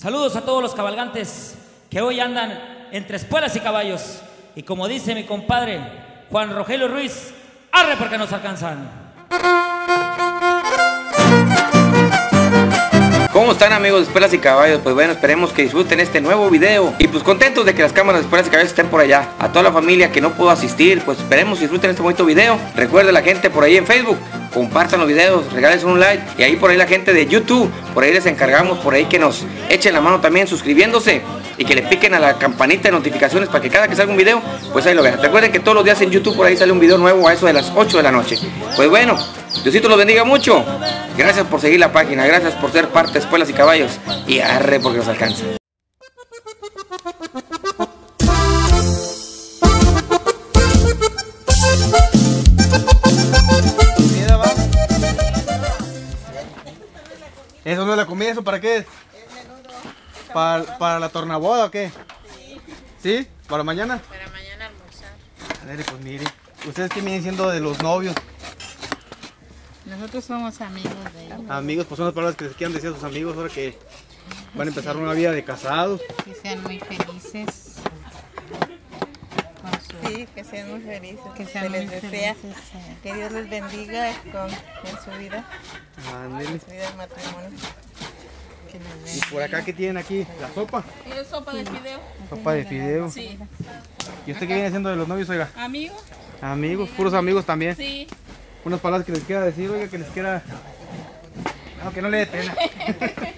Saludos a todos los cabalgantes que hoy andan entre espuelas y caballos. Y como dice mi compadre Juan Rogelio Ruiz, arre porque nos alcanzan. ¿Cómo están amigos de Espuelas y Caballos? Pues bueno, esperemos que disfruten este nuevo video Y pues contentos de que las cámaras de Espuelas y Caballos estén por allá A toda la familia que no pudo asistir, pues esperemos que disfruten este bonito video Recuerden la gente por ahí en Facebook Compartan los videos, regalen un like Y ahí por ahí la gente de YouTube Por ahí les encargamos, por ahí que nos echen la mano también suscribiéndose y que le piquen a la campanita de notificaciones para que cada que salga un video, pues ahí lo vean. Recuerden que todos los días en YouTube por ahí sale un video nuevo a eso de las 8 de la noche. Pues bueno, Diosito los bendiga mucho. Gracias por seguir la página, gracias por ser parte de Espuelas y Caballos y arre porque nos alcanza. ¿Eso no es la comida? ¿Eso para qué es? ¿Para, para la tornaboda o qué? Sí. ¿Para mañana? Para mañana almorzar. A ver, pues mire. ¿Ustedes qué vienen siendo de los novios? Nosotros somos amigos de ellos. Amigos, pues son las palabras que les quieran decir a sus amigos ahora que van a empezar una vida de casados. Que sean muy felices. Sí, que sean muy felices. que se sean les muy desea felices. que Dios les bendiga con, en su vida, Ándele. en su vida de matrimonio. Y por acá, ¿qué tienen aquí? La sopa. Es sopa de fideo. Sopa de fideo. Sí. ¿Y usted qué viene siendo de los novios, oiga? Amigo. Amigos, puros amigos también. Sí. Unas palabras que les quiera decir, oiga, que les quiera... No, que no le dé pena.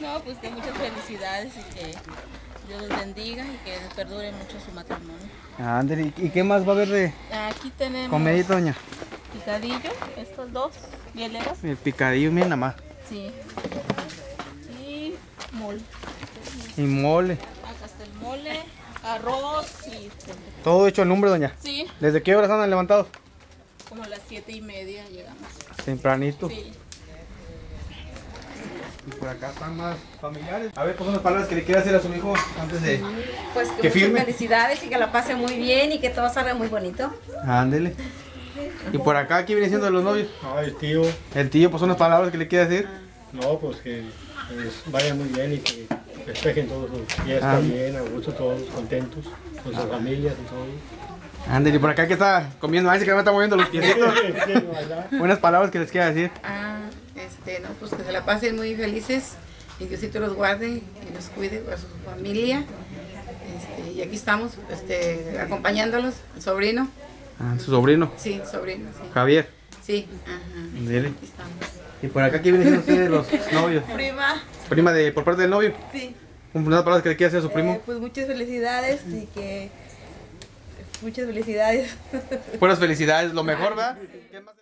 No, pues que muchas felicidades y que Dios los bendiga y que perdure mucho su matrimonio. Ándele. ¿Y qué más va a haber de Aquí tenemos comedita, doña? picadillo, estos dos, hieleras. El picadillo, miren nada más. Sí. Y mole. Y mole. Acá está el mole, arroz y... Todo hecho al nombre, doña. Sí, ¿Desde qué horas andan levantados? como a las siete y media llegamos. Tempranito. Sí. Y por acá están más familiares. A ver, pues unas palabras que le quiera decir a su hijo antes de... Pues que Que muchas firme. felicidades y que la pase muy bien y que todo salga muy bonito. Ándele. Y por acá, ¿qué viene siendo de los novios? No, el tío, El tío, pues unas palabras que le quiera decir. no, pues que pues, vaya muy bien y que festejen todos sus fiestas Ah. bien, a gusto, todos contentos, con sus familias y todo. Ándele, y por acá que está comiendo, ahí se que me está moviendo los piecitos. Unas palabras que les quiera decir. Ah, este, no, pues que se la pasen muy felices y Diosito los guarde y los cuide a su familia. Este, y aquí estamos, este, acompañándolos, el sobrino, Ah, su sobrino, sí, sobrino, sí. Javier. Sí, ajá, aquí estamos. Y por acá, ¿qué viene siendo usted de los novios? Prima, Prima de, por parte del novio. sí, Unas palabras que le quiera decir a su eh, primo. pues muchas felicidades y que muchas felicidades. Puras felicidades, lo mejor, ¿verdad? ¿Qué más?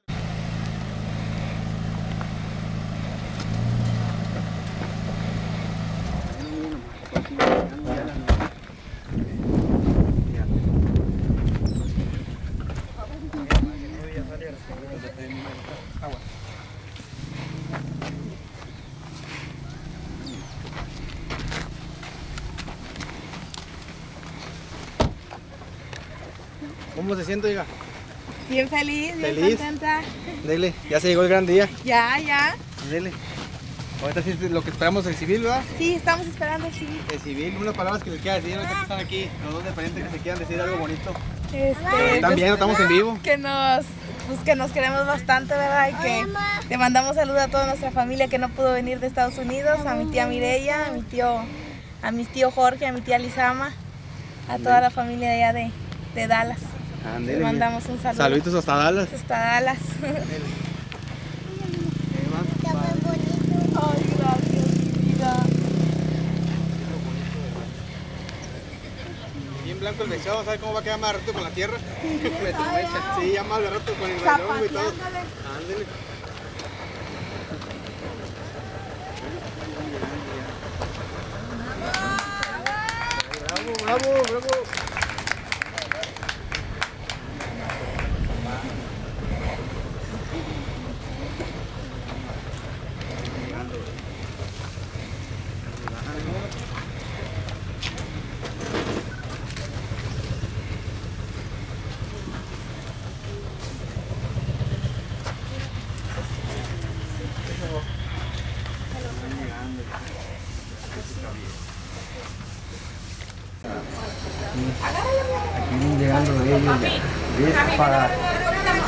¿Cómo se siente, oiga? Bien feliz, bien Feliz. contenta. Dele, ya se llegó el gran día. Ya, ya. Dele. Ahorita sí es lo que esperamos el civil, ¿verdad? Sí, estamos esperando, sí. El civil, unas palabras que les quiera decir, ahorita que están aquí, los dos de frente que se quieran decir algo bonito. Este, También estamos en vivo. que nos pues que nos queremos bastante, ¿verdad? Y que le mandamos saludos a toda nuestra familia que no pudo venir de Estados Unidos, a mi tía Mireya, a mi tío, a mi tío Jorge, a mi tía Lizama, a toda la familia de allá de, de Dallas. Ándele. Le mandamos un saludo. Saluditos hasta Dallas. Hasta Dallas gracias, mi vida. Blanco el vestido, ¿sabes cómo va a quedar más rato con la tierra? sí, ya más de rato con el reloj y todo. Ándele. Bravo, bravo, Aquí vienen llegando ellos ya. listos para,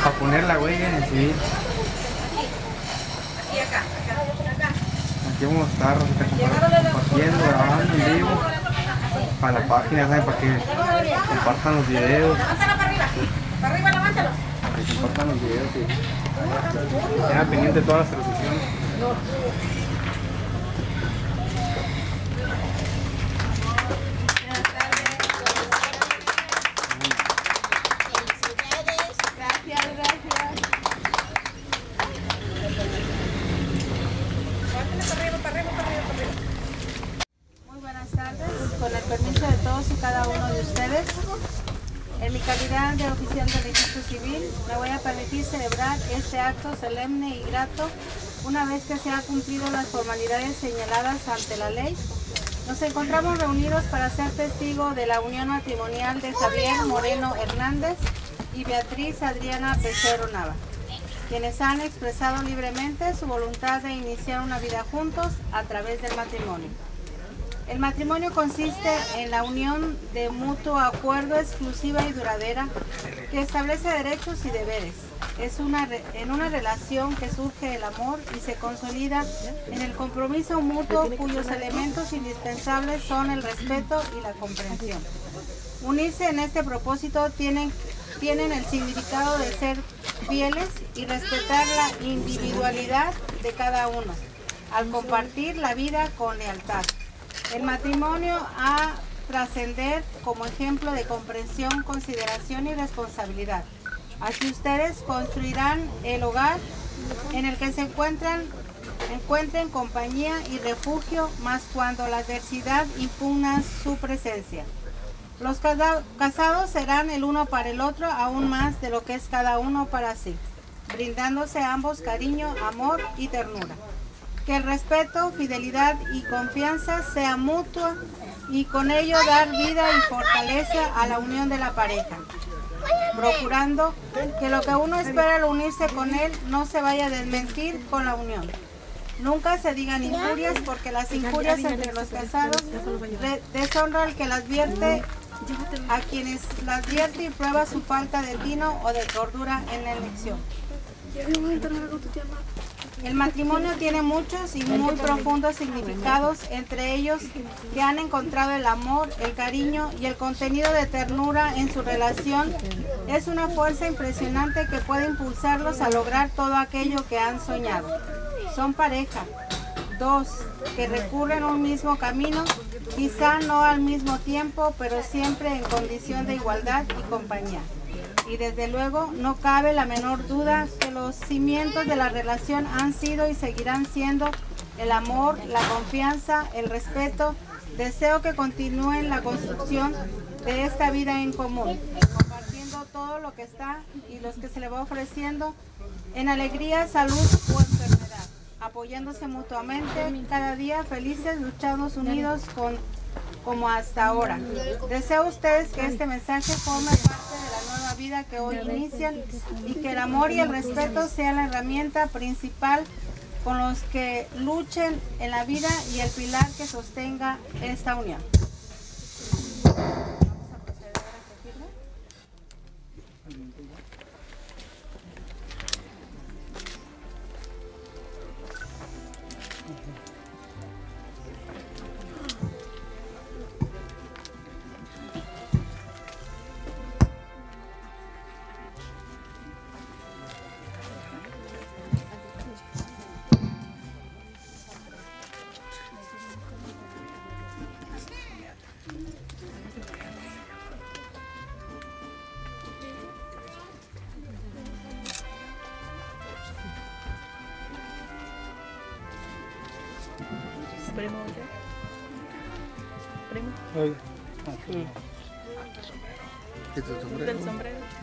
para poner la huella en el civil. Aquí vamos a estar compartiendo, grabando en vivo para la página, ¿saben? para que compartan los videos. Para que compartan los videos y estén pendientes de todas las transmisiones. Una vez que se han cumplido las formalidades señaladas ante la ley. Nos encontramos reunidos para ser testigo de la unión matrimonial de Javier Moreno Hernández y Beatriz Adriana Becerro Nava, quienes han expresado libremente su voluntad de iniciar una vida juntos a través del matrimonio. El matrimonio consiste en la unión de mutuo acuerdo exclusiva y duradera que establece derechos y deberes. Es una re- en una relación que surge el amor y se consolida en el compromiso mutuo cuyos elementos indispensables son el respeto y la comprensión. Unirse en este propósito tienen, tienen el significado de ser fieles y respetar la individualidad de cada uno, al compartir la vida con lealtad. El matrimonio ha trascender como ejemplo de comprensión, consideración y responsabilidad. Así ustedes construirán el hogar en el que se encuentran encuentren compañía y refugio, más cuando la adversidad impugna su presencia. Los casados serán el uno para el otro aún más de lo que es cada uno para sí, brindándose ambos cariño, amor y ternura. Que el respeto, fidelidad y confianza sea mutua y con ello dar vida y fortaleza a la unión de la pareja, procurando que lo que uno espera al unirse con él no se vaya a desmentir con la unión. Nunca se digan injurias porque las injurias entre los casados deshonra al que las vierte a quienes las vierte y prueba su falta de tino o de cordura en la elección. El matrimonio tiene muchos y muy profundos significados, entre ellos que han encontrado el amor, el cariño y el contenido de ternura en su relación. Es una fuerza impresionante que puede impulsarlos a lograr todo aquello que han soñado. Son pareja, dos que recurren un mismo camino, quizá no al mismo tiempo, pero siempre en condición de igualdad y compañía. Y desde luego no cabe la menor duda que los cimientos de la relación han sido y seguirán siendo el amor, la confianza, el respeto. Deseo que continúen la construcción de esta vida en común, compartiendo todo lo que está y los que se le va ofreciendo en alegría, salud o enfermedad, apoyándose mutuamente, cada día felices, luchados unidos como hasta ahora. Deseo a ustedes que este mensaje forme parte vida que hoy inician y que el amor y el respeto sean la herramienta principal con los que luchen en la vida y el pilar que sostenga esta unión.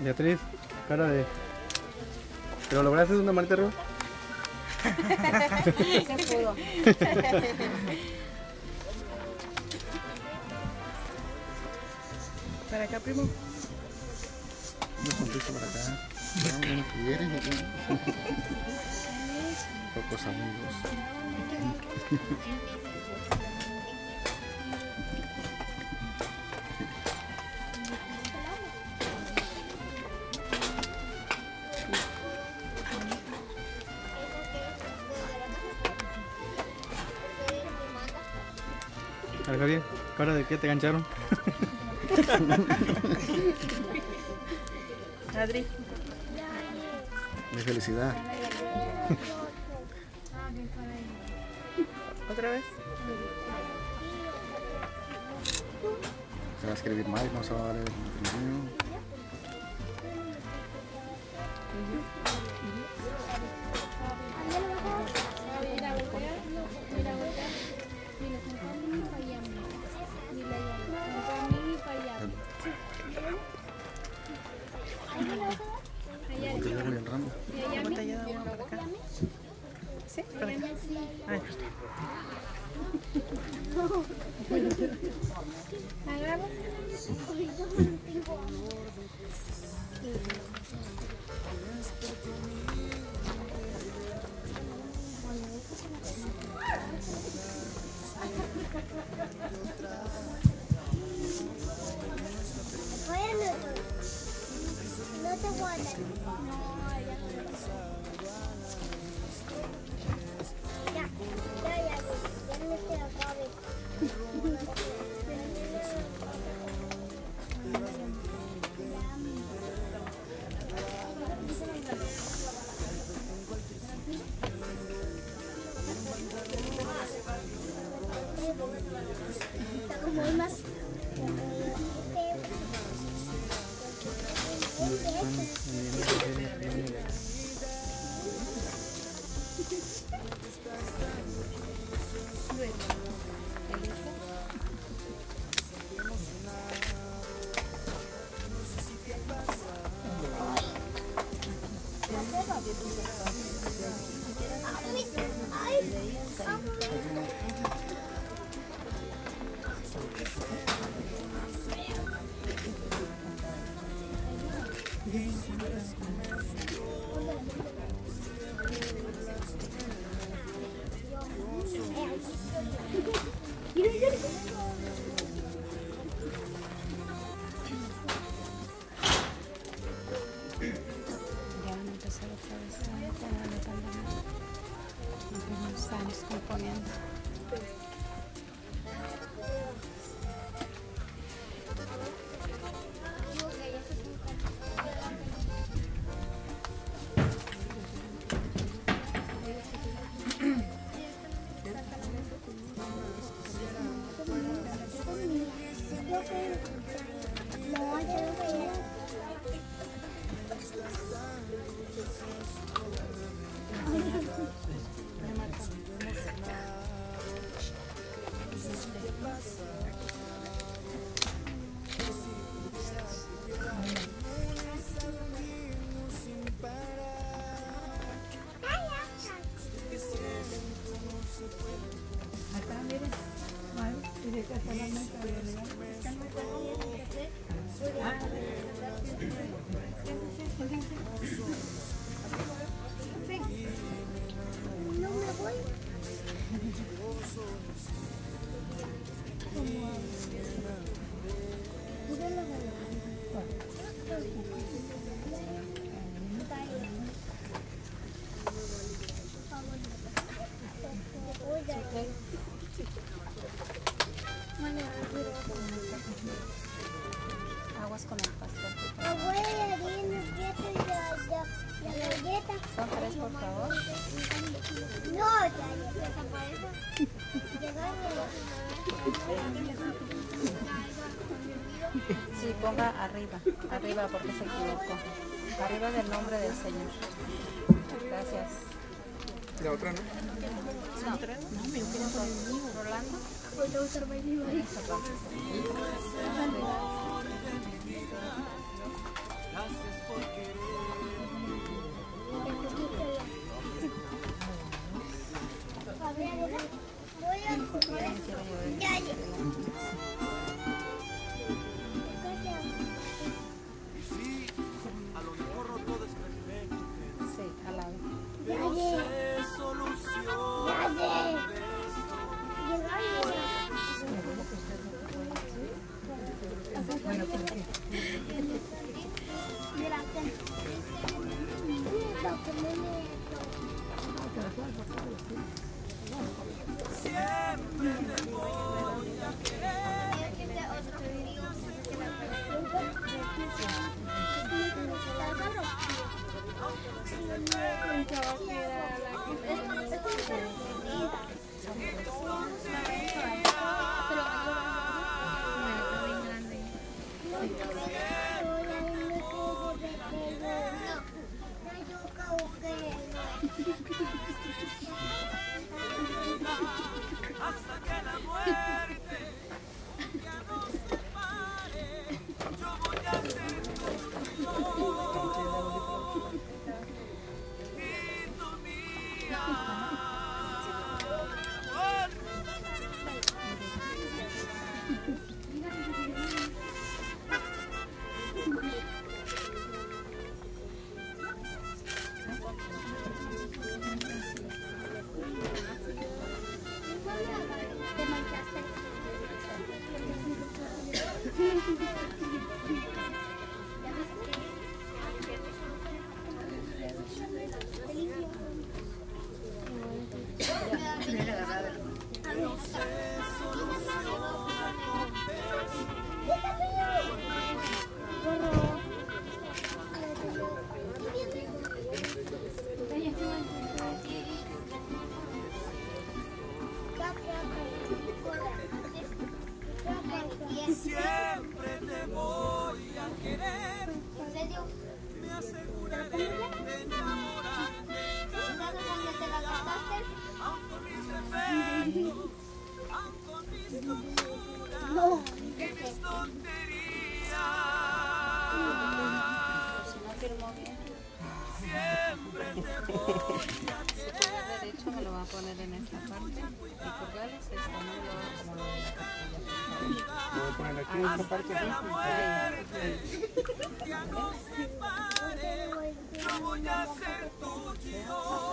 Beatriz, cara de. ¿Pero lograste una manita arriba? Se pudo. Para acá, primo. Para acá. No, si quieres. Pocos amigos. ver, Javier, ¿cara de qué te gancharon? Adri. De felicidad. ¿Otra vez? Se va a escribir mal, no se va a dar el matrimonio. No me voy. Señor. Gracias. ¿La otra no? ¿La otra no? No, me lo quiero poner conmigo. ¿Rolando? Voy a usar mi. Siempre te voy a querer. Poner aquí en esta parte. Ya no se pare, yo voy a ser tuyo.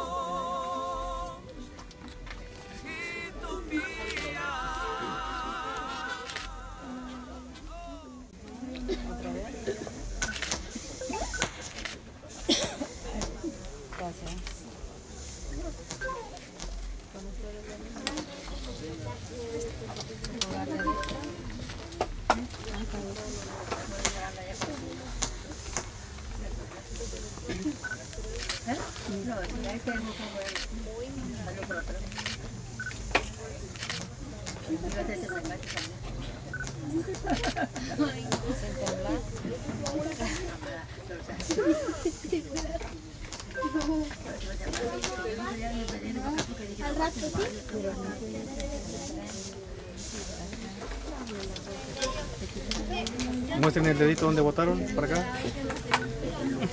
Muestren el dedito donde votaron, para acá.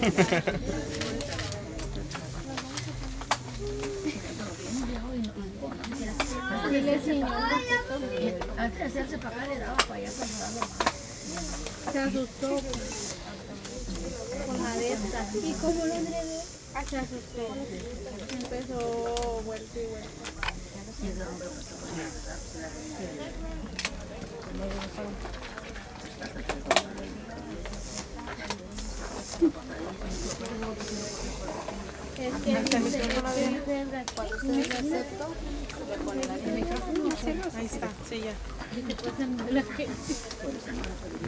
Antes de hacerse para acá le daba para allá para ayudarlo más. Se asustó con la de esta. ¿Y cómo lo agregué? Se asustó. Empezó vuelta y vuelta. Es que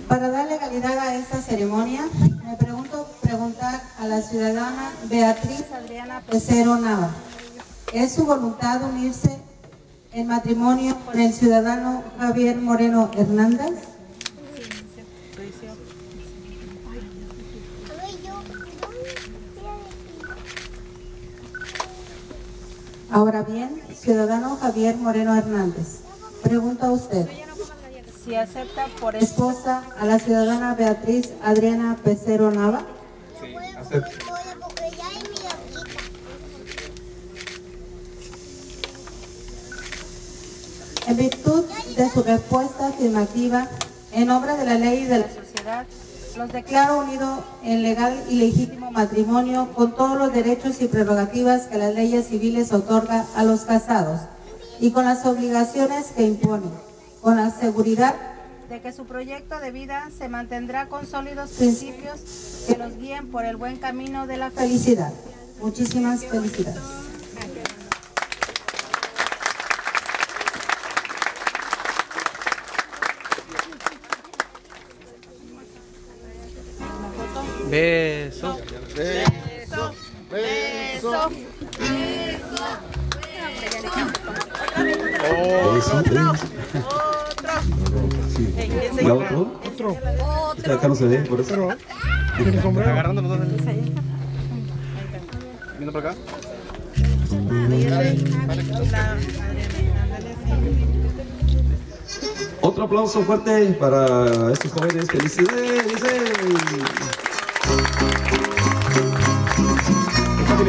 Para dar legalidad a esta ceremonia, me pregunto preguntar a la ciudadana Beatriz Adriana Pesero Nava. ¿Es su voluntad unirse en matrimonio con el ciudadano Javier Moreno Hernández? Ahora bien, ciudadano Javier Moreno Hernández, pregunta a usted si acepta por esposa a la ciudadana Beatriz Adriana Pesero Nava. Sí, acepto. En virtud de su respuesta afirmativa, en obra de la ley y de la sociedad, los declaro unidos en legal y legítimo matrimonio con todos los derechos y prerrogativas que las leyes civiles otorga a los casados y con las obligaciones que imponen, con la seguridad de que su proyecto de vida se mantendrá con sólidos principios que los guíen por el buen camino de la felicidad. Muchísimas felicidades. Besos. Beso, beso, ¿Ya otro? Otro. Este de acá no se ve, por eso. ¿Tiene sombrero? Agarrando los dos. Viendo para acá. Otro aplauso fuerte para estos jóvenes. ¡Felicidades!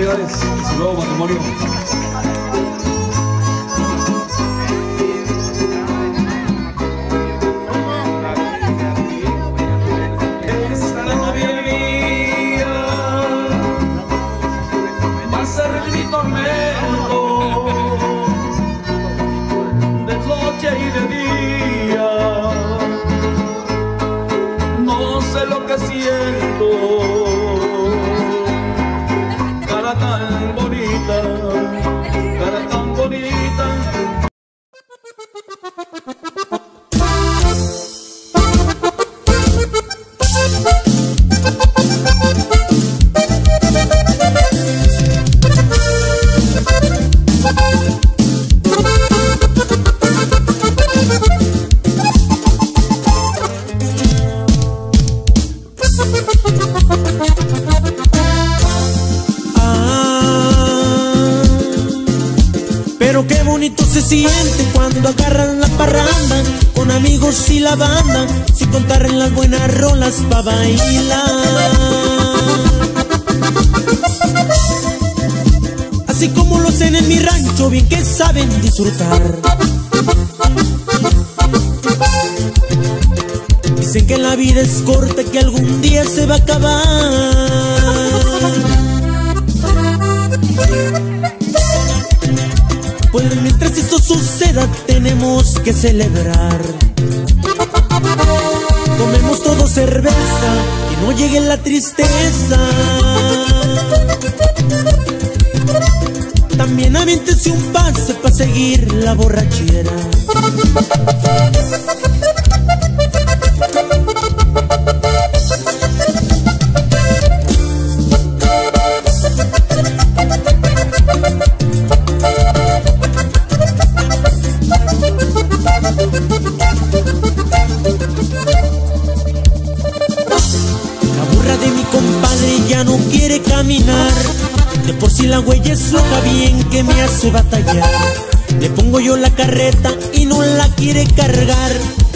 En su nuevo matrimonio. Pero qué bonito se siente cuando agarran la parranda Con amigos y la banda Si contarren las buenas rolas pa' bailar. Así como lo hacen en mi rancho Bien que saben disfrutar. Dicen que la vida es corta Que algún día se va a acabar. Pues mientras esto suceda tenemos que celebrar. Tomemos todo cerveza, que no llegue la tristeza. También aviéntese un pase para seguir la borrachera. Bien que me hace batallar. Le pongo yo la carreta y no la quiere cargar.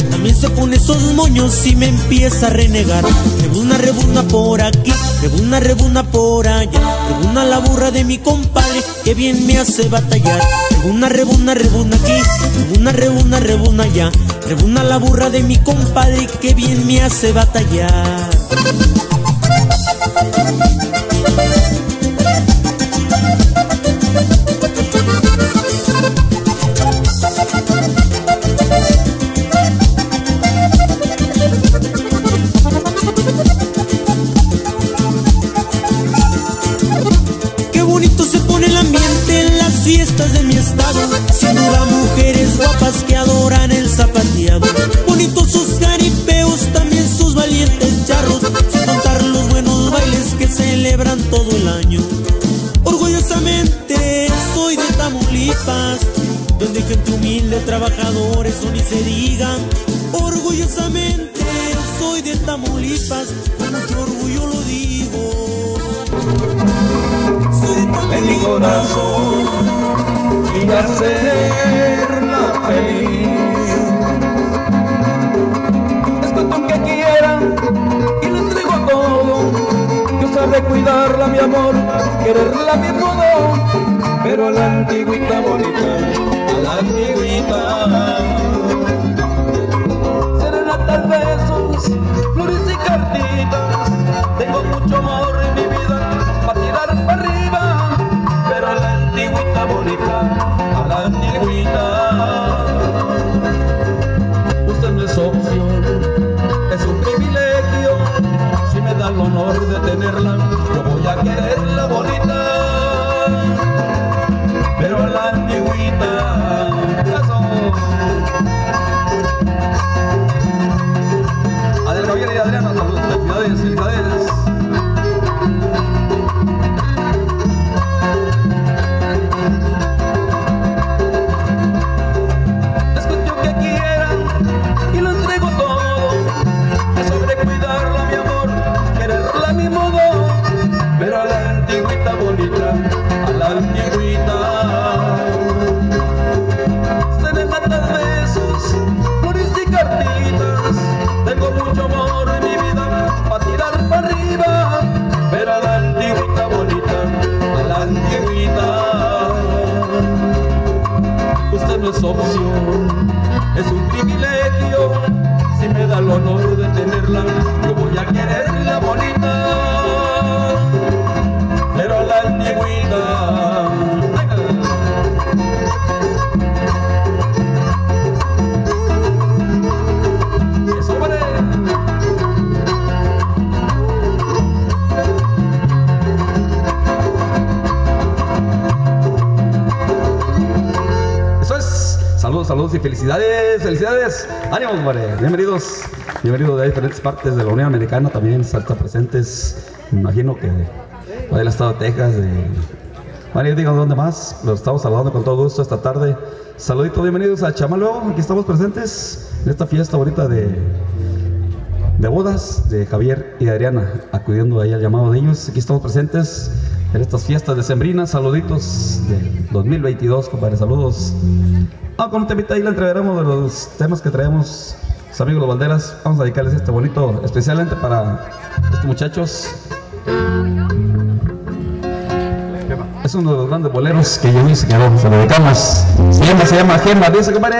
También se pone esos moños y me empieza a renegar. Rebuna, rebuna por aquí, rebuna, rebuna por allá. Rebuna la burra de mi compadre que bien me hace batallar. Rebuna, rebuna, rebuna aquí, rebuna, rebuna, rebuna allá. Rebuna la burra de mi compadre que bien me hace batallar. Adriana, saludos, felicidades. Es felicidades, felicidades. Ánimos, compadre. Bienvenidos, bienvenidos de diferentes partes de la Unión Americana también, salta presentes. Imagino que del estado de Texas, de. Digo dónde más. Los estamos saludando con todo gusto esta tarde. Saluditos, bienvenidos a Chamalo. Aquí estamos presentes en esta fiesta bonita de, de bodas de Javier y de Adriana, acudiendo ahí al llamado de ellos. Aquí estamos presentes en estas fiestas decembrinas. Saluditos de 2022, compadre. Saludos. Ah, con un temita ahí le entregaremos de los temas que traemos sus amigos los Banderas. Vamos a dedicarles este bonito, especialmente para estos muchachos. Es uno de los grandes boleros que yo hice, que se lo dedicamos. Se llama, se llama Gema, dice compadre.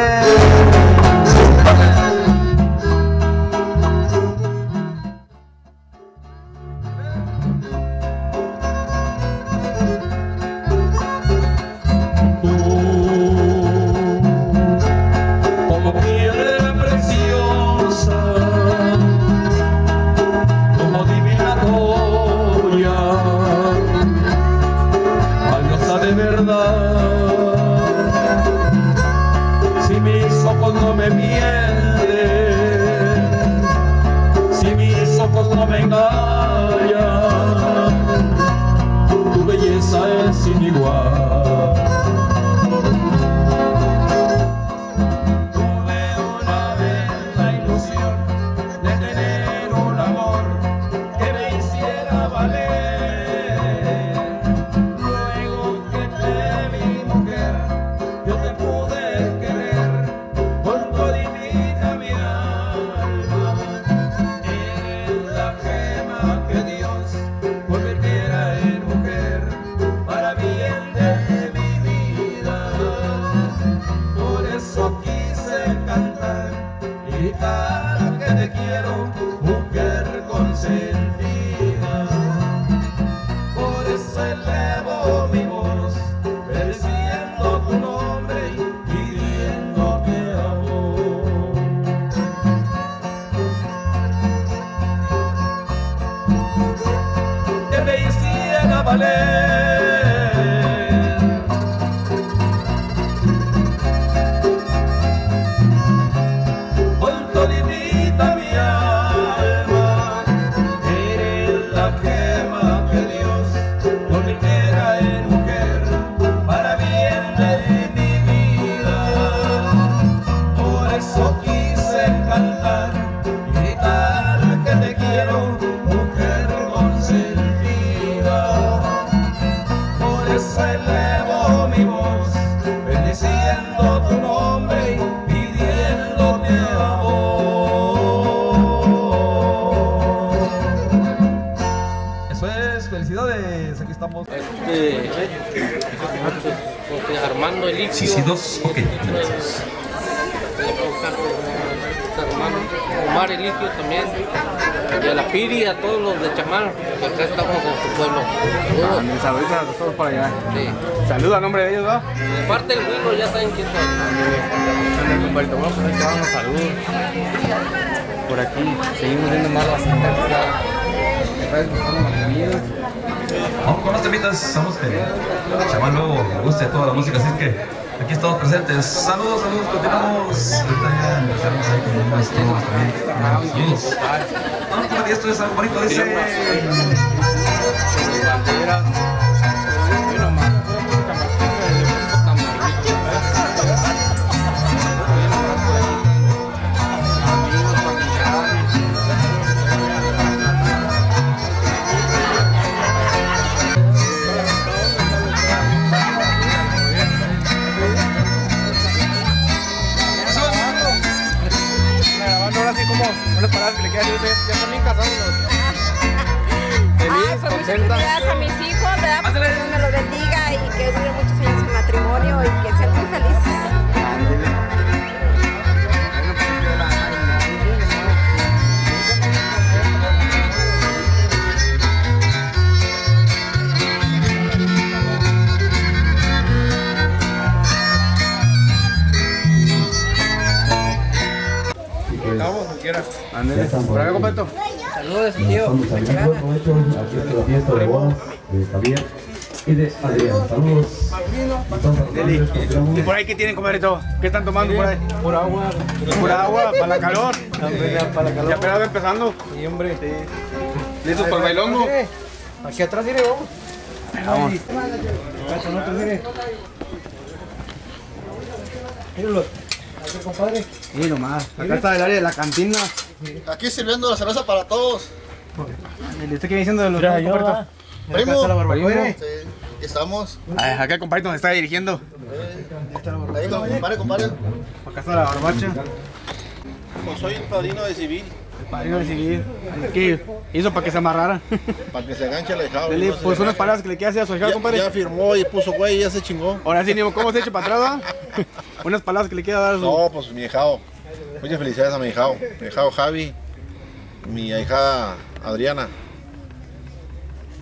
Estamos. Este, José Armando Eligio. Sí, sí, dos, ok. Armando Omar Eligio también. Y a la Piri, a todos los de Chamal, que acá estamos en su pueblo. Saludos. Ah, Saluditos a todos por allá. Sí. Saluda a nombre de ellos, ¿va? De parte del Willo, ya saben quién son. Bueno, pues ahí te los saludos. Por aquí seguimos viendo más la Santa Vamos con los temitas, sabemos que chaval luego le gusta toda la música, así que aquí estamos presentes. Saludos, saludos, continuamos. Ahorita empezamos ahí con unos temas también. Saludos. Vamos esto es algo bonito, dice. Qué tienen, compadrito? ¿Qué están tomando por ahí? Por agua. Por agua, para la calor. para la calor. Ya apenas va empezando. Sí, hombre. ¿Listos para el bailongo? Aquí atrás, mire, vamos. Vamos. Míralo. Aquí, compadre. Sí, nomás. Acá está el área de la cantina. Aquí sirviendo la cerveza para todos. ¿Y usted qué viene diciendo de los Mira, yo, la barbacoa. Sí, estamos. Ay, Acá el compadrito nos está dirigiendo. Ahí, compadre, compadre. Acá está la barbacha. pues soy el padrino de civil. Padrino de civil. ¿Qué hizo para que se amarrara? Para que se enganche el ahijado. Dele, no pues unas palabras que le quieras decir a su hija, compadre. ya firmó y puso güey y ya se chingó. Ahora sí, Nimo, ¿cómo se echa para atrás, unas palabras que le quiera dar a su... No, pues mi hijado. Muchas felicidades a mi hijado. Mi hijado Javi, mi hija Adriana.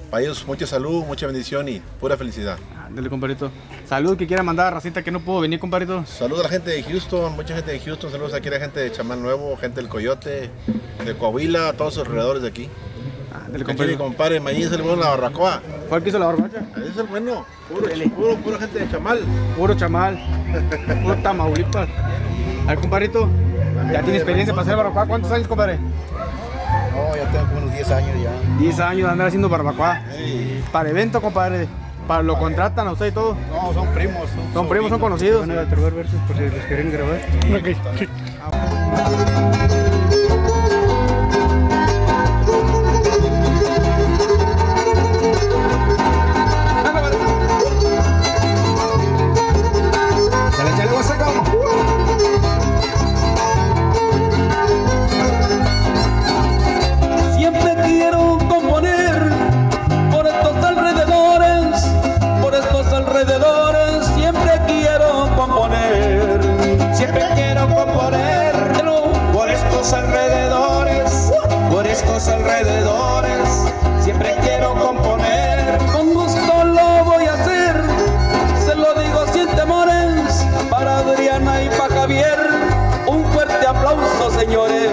Para ellos mucha salud, mucha bendición y pura felicidad. Dale, compadrito. Salud que quiera mandar a Racita que no pudo venir, compadrito. Saludos a la gente de Houston, mucha gente de Houston, saludos aquí a la gente de Chamal Nuevo, gente del Coyote, de Coahuila, todos los alrededores de aquí. dale, aquí mi compadre. compadre Maíz, el bueno la barbacoa. ¿Cuál que hizo la barbacha? Ese es el bueno, puro, puro, pura gente de Chamal. Puro chamal. Puro Tamaulipas. A ver, compadrito. Ya tiene experiencia para hacer barbacoa. ¿Cuántos años, compadre? No, ya tengo como unos 10 años ya. 10 años de andar haciendo barbacoa. Para evento, compadre. Para lo contratan a usted y todo. No, son primos. Son primos, son conocidos. Van a atrobar versos por si les quieren grabar. señores.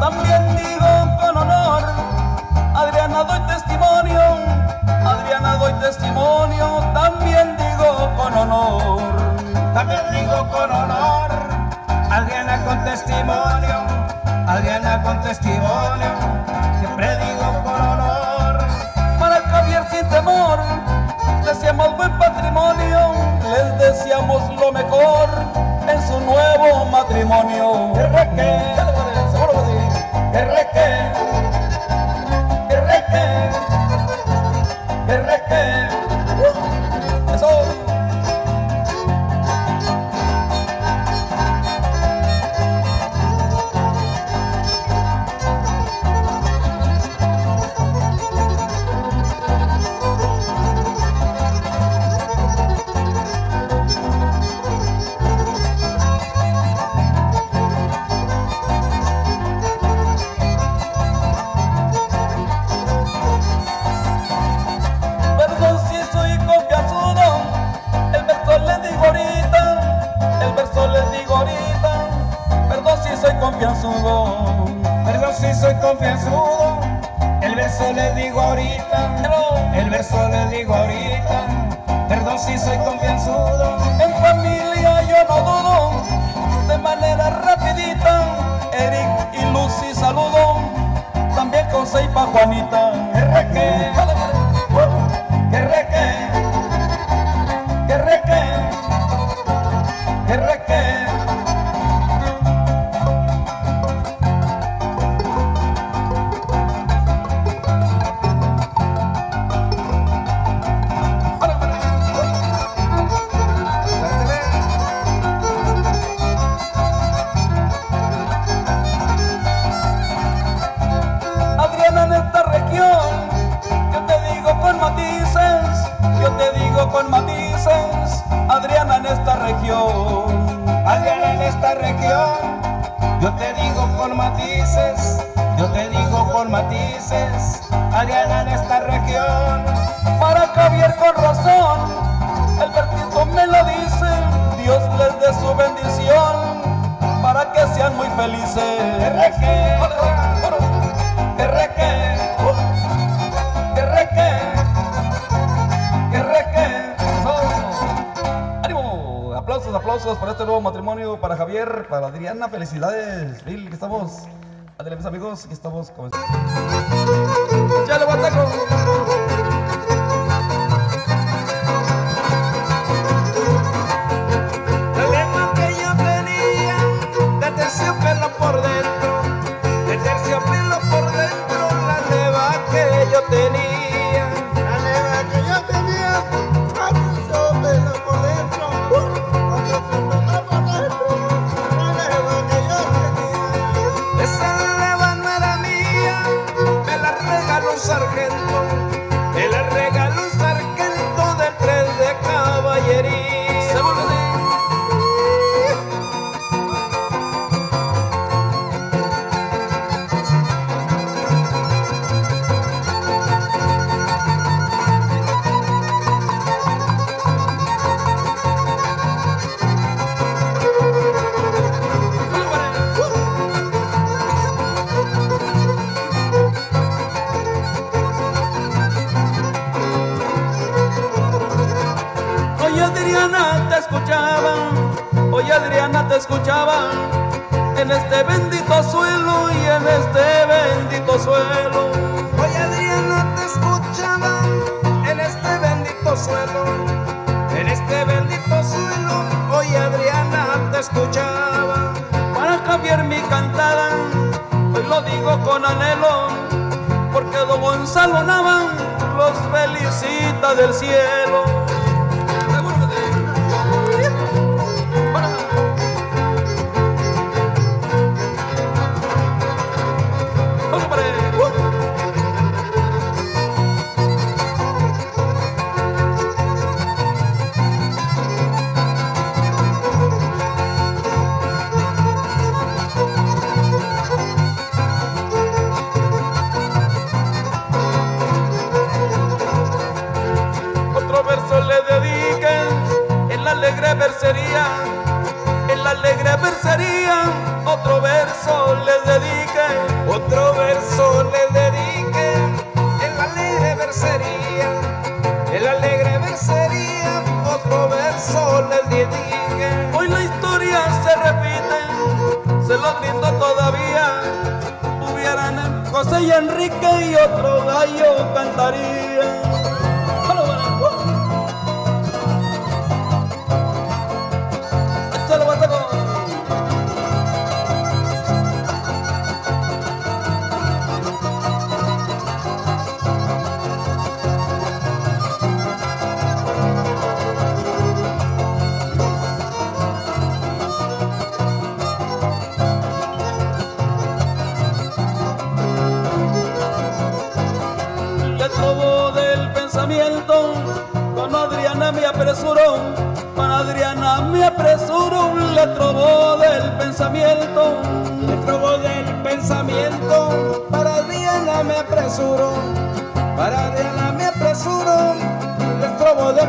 También digo con honor, Adriana doy testimonio, Adriana doy testimonio, también digo con honor. También digo con honor, Adriana con testimonio, Adriana con testimonio, deseamos lo mejor en su nuevo matrimonio. Seipa Juanita, Erreque, Adriana, felicidades. Lil, que estamos. Ándale, amigos, aquí estamos con. ¡Ya le Maria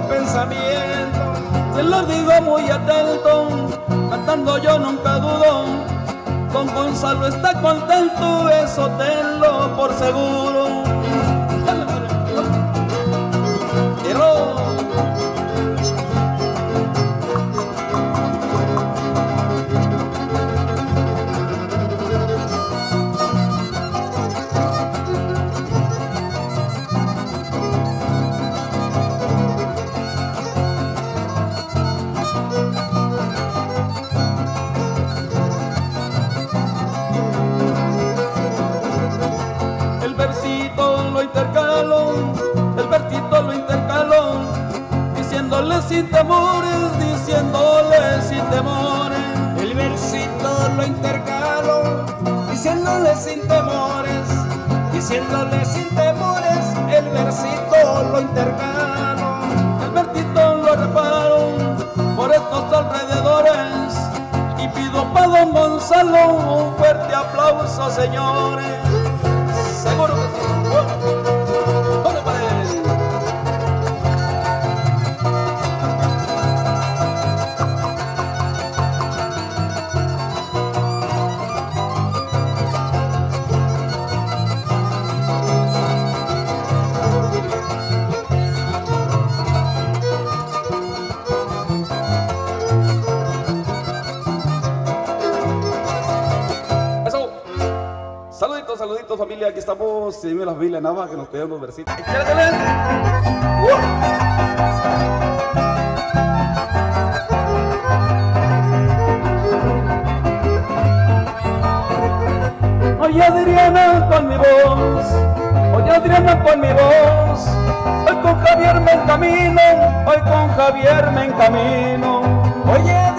pensamiento, te lo digo muy atento, cantando yo nunca dudo, con Gonzalo está contento, eso tenlo por seguro. sin temores, el versito lo intercalo, el versito lo reparo por estos alrededores y pido para don Gonzalo un fuerte aplauso, señores. aquí estamos. Dime las Biblia nada más que nos quedan unos versitos. Uh. Oye Adriana con mi voz, oye Adriana con mi voz, hoy con Javier me encamino, hoy con Javier me encamino, oye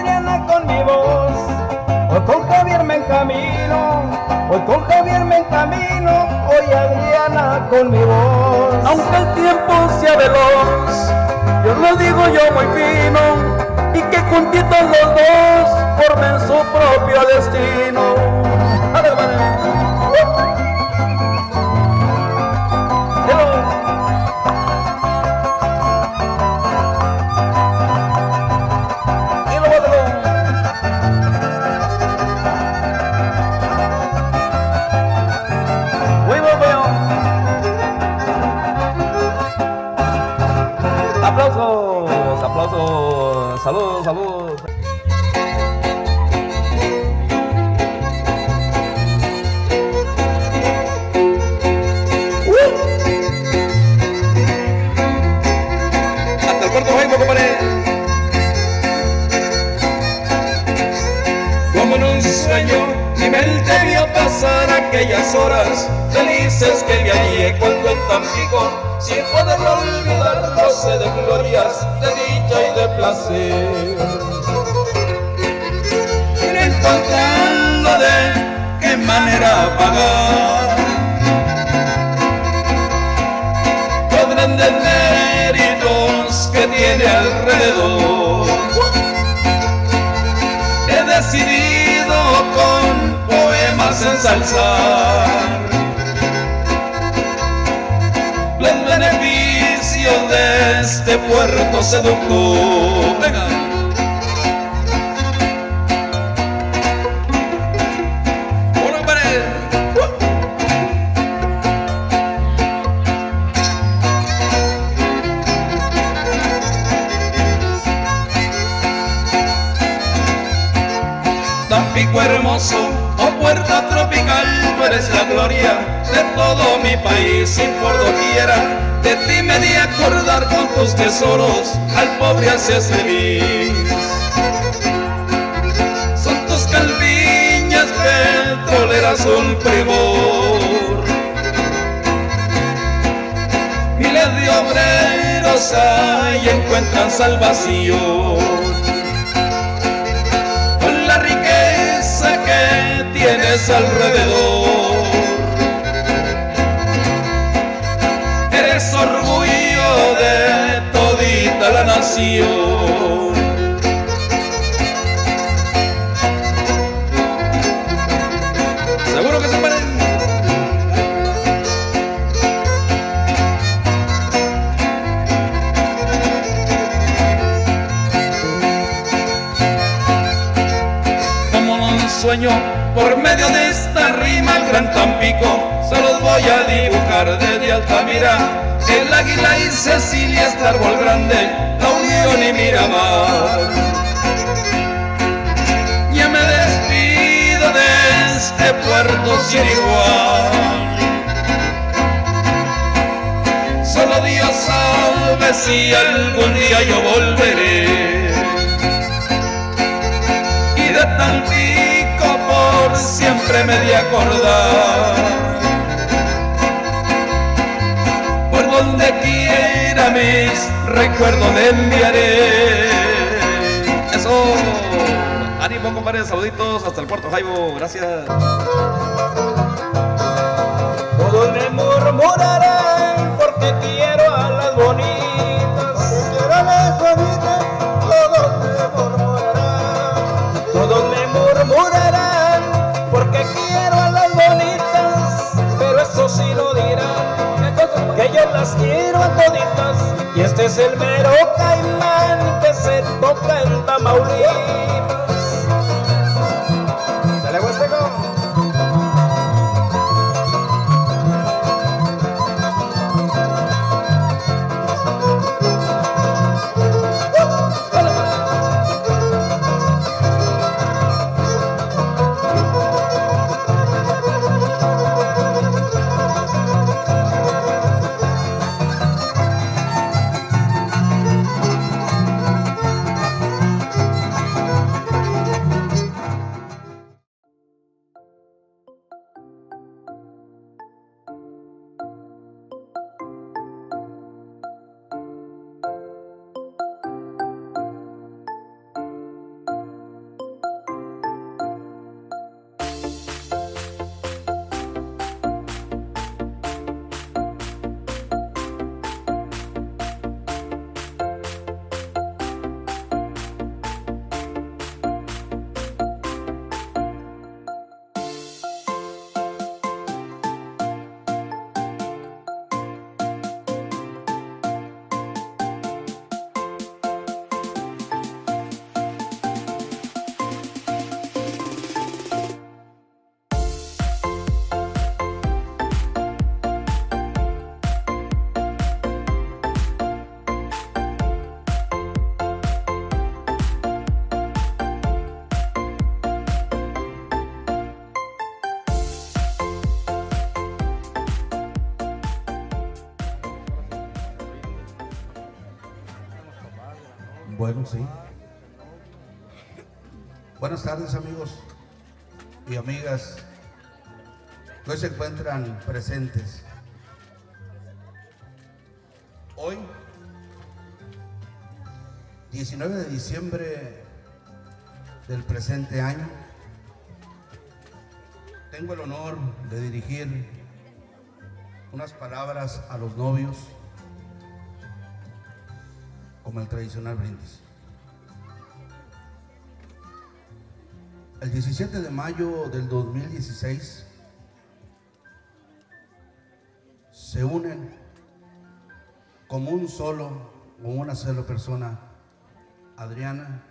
Aunque el tiempo sea veloz, yo lo digo yo muy fino, y que juntitos los dos formen su propio destino. Horas felices que me hallé cuando en Tampico, sin poderlo olvidar, goce de glorias, de dicha y de placer. No encontrando de qué manera pagar los grandes méritos que tiene alrededor. He decidido con ensalzar los beneficios de este puerto seductor. Pobre haces feliz. Son tus calviñas petroleras un primor. Miles de obreros hay encuentran salvación con la riqueza que tienes alrededor. Seguro que se pueden. como un sueño por medio de esta rima el gran Tampico se los voy a dibujar desde Altamira el águila y Cecilia este árbol grande unión y Miramar ya me despido de este puerto sin igual. Solo Dios sabe si algún día yo volveré. Y de Tampico por siempre me di a acordar. Por donde quiera mis recuerdos le enviaré. Eso, ánimo compadre, saluditos hasta el puerto Jaibo, gracias. Todos me murmurarán porque quiero a las bonitas. Yo las quiero toditas. Y este es el mero caimán que se toca en Tamaulipas. Bueno, sí. Buenas tardes amigos y amigas que hoy se encuentran presentes. Hoy, 19 de diciembre del presente año, tengo el honor de dirigir unas palabras a los novios como el tradicional brindis. El 17 de mayo del 2016 se unen como un solo, como una sola persona, Adriana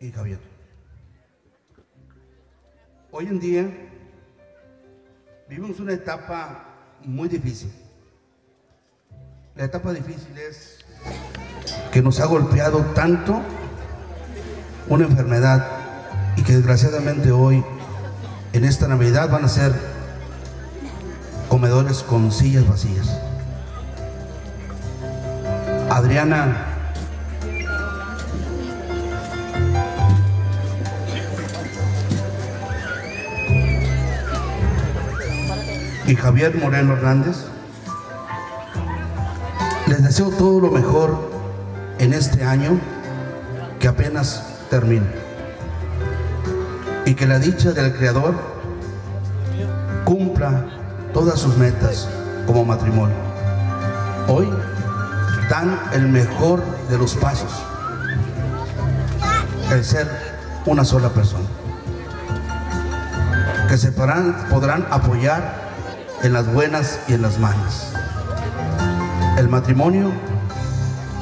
y Javier. Hoy en día vivimos una etapa muy difícil. La etapa difícil es que nos ha golpeado tanto una enfermedad y que desgraciadamente hoy, en esta Navidad, van a ser comedores con sillas vacías. Adriana y Javier Moreno Hernández, les deseo todo lo mejor en este año que apenas termina. Y que la dicha del Creador cumpla todas sus metas como matrimonio. Hoy dan el mejor de los pasos, el ser una sola persona, que se podrán, podrán apoyar en las buenas y en las malas. El matrimonio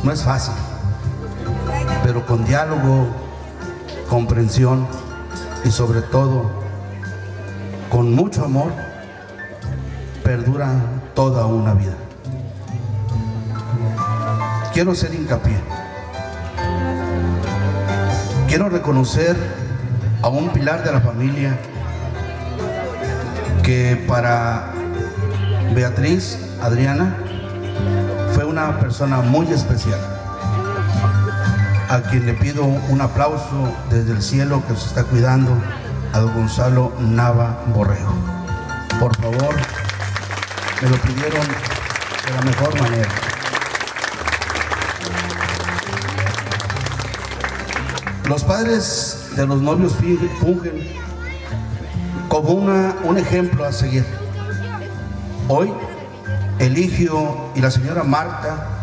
no es fácil, pero con diálogo, comprensión y sobre todo con mucho amor, perdura toda una vida. Quiero hacer hincapié. Quiero reconocer a un pilar de la familia que para Beatriz Adriana fue una persona muy especial, a quien le pido un aplauso desde el cielo que se está cuidando, a don Gonzalo Nava Borrego. Por favor, me lo pidieron de la mejor manera. Los padres de los novios fungen como una, un ejemplo a seguir. Hoy, Eligio y la señora Marta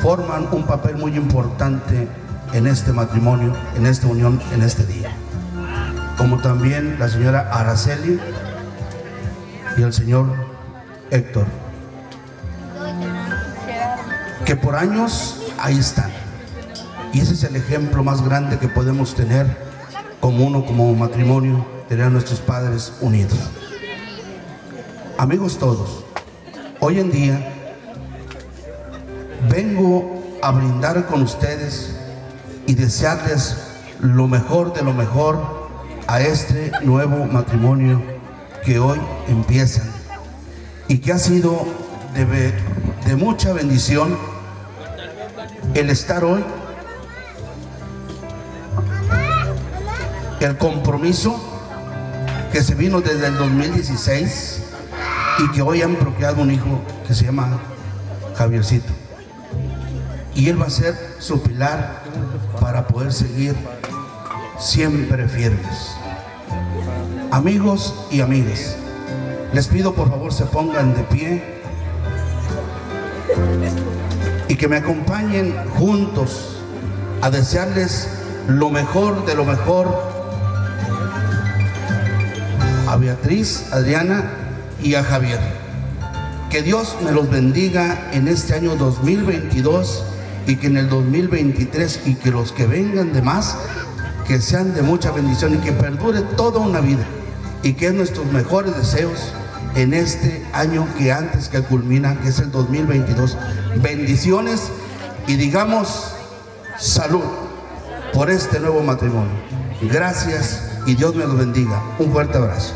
forman un papel muy importante en este matrimonio, en esta unión, en este día. Como también la señora Araceli y el señor Héctor, que por años ahí están. Y ese es el ejemplo más grande que podemos tener como uno, como matrimonio, tener a nuestros padres unidos. Amigos todos, hoy en día vengo a brindar con ustedes y desearles lo mejor de lo mejor a este nuevo matrimonio que hoy empiezan y que ha sido de, de mucha bendición el estar hoy, el compromiso que se vino desde el 2016 y que hoy han procreado un hijo que se llama Javiercito. Y él va a ser su pilar para poder seguir siempre firmes. Amigos y amigas, les pido por favor se pongan de pie y que me acompañen juntos a desearles lo mejor de lo mejor a Beatriz, Adriana y a Javier. Que Dios me los bendiga en este año 2022 y que en el 2023 y que los que vengan de más, que sean de mucha bendición y que perdure toda una vida y que es nuestros mejores deseos en este año que antes que culmina, que es el 2022. Bendiciones y digamos salud por este nuevo matrimonio. Gracias y Dios me los bendiga. Un fuerte abrazo.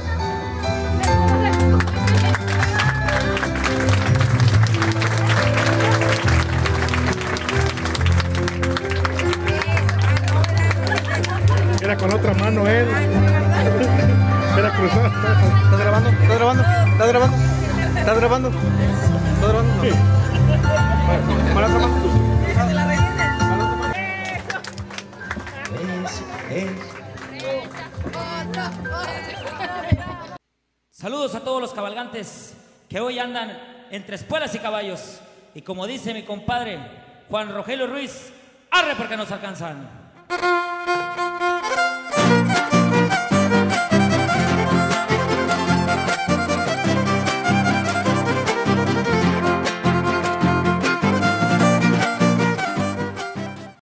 Que hoy andan entre espuelas y caballos. Y como dice mi compadre Juan Rogelio Ruiz, arre porque nos alcanzan.